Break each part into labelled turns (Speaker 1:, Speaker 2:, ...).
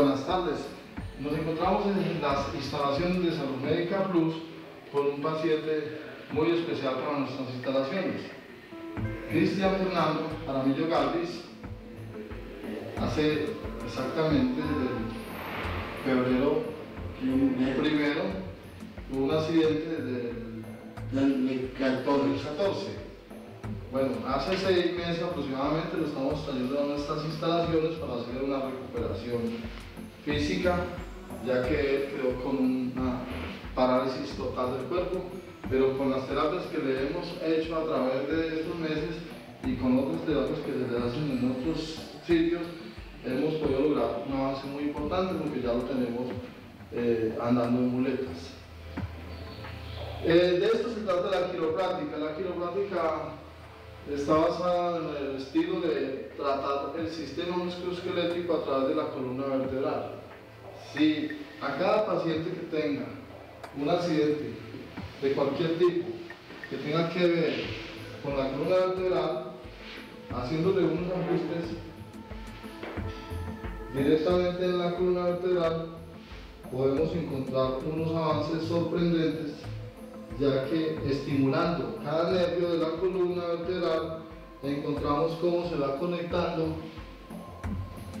Speaker 1: Buenas tardes. Nos encontramos en las instalaciones de Salud Médica Plus con un paciente muy especial para nuestras instalaciones. Cristian Fernando Aramillo Galvis hace exactamente desde febrero primero tuvo un accidente del 2014. Bueno, hace seis meses aproximadamente lo estamos trayendo a nuestras instalaciones para hacer una recuperación física, ya que quedó con una parálisis total del cuerpo, pero con las terapias que le hemos hecho a través de estos meses y con otras terapias que se le hacen en otros sitios, hemos podido lograr un avance muy importante porque ya lo tenemos eh, andando en muletas. Eh, de esto se trata la quiropráctica. La quiropráctica está basada en el estilo de tratar el sistema musculoesquelético a través de la columna vertebral. Si a cada paciente que tenga un accidente de cualquier tipo que tenga que ver con la columna vertebral, haciéndole unos ajustes directamente en la columna vertebral, podemos encontrar unos avances sorprendentes ya que estimulando cada nervio de la columna vertebral encontramos cómo se va conectando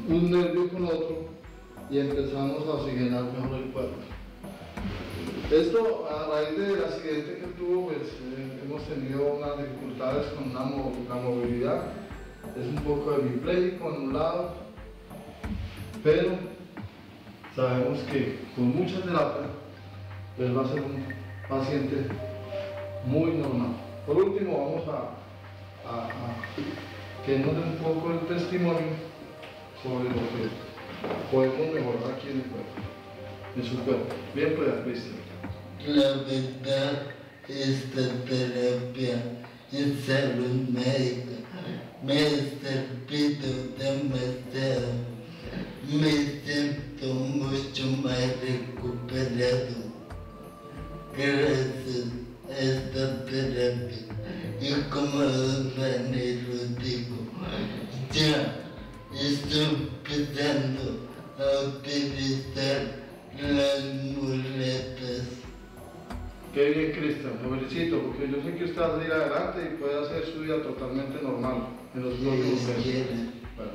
Speaker 1: un nervio con otro y empezamos a oxigenar mejor el cuerpo. Esto a raíz del accidente que tuvo, pues eh, hemos tenido unas dificultades con la, movilidad, es un poco hemipléjico en un lado, pero sabemos que con mucha terapia pues va a ser un paciente muy normal. Por último, vamos a, que nos dé un poco el testimonio sobre lo que podemos mejorar aquí en el cuerpo, en su cuerpo. Bien, pues, Cristian.
Speaker 2: La verdad, esta terapia en salud médica me ha servido. Gracias a esta terapia. Y como Dani lo dijo, ya estoy empezando a utilizar las muletas.
Speaker 1: Qué bien, Cristian, lo felicito, porque yo sé que usted va a salir adelante y puede hacer su vida totalmente normal en los próximos meses. Bueno.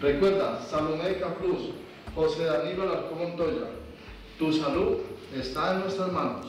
Speaker 1: Recuerda, Médica Plus, José Danilo Alarcón Montoya, tu salud está en nuestras manos.